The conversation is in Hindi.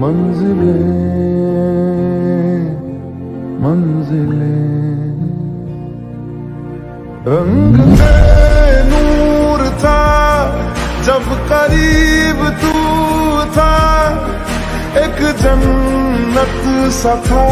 मंजिलें मंजिलें। रंग में नूर था जब करीब तू था एक जन्नत सा था।